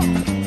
Woo!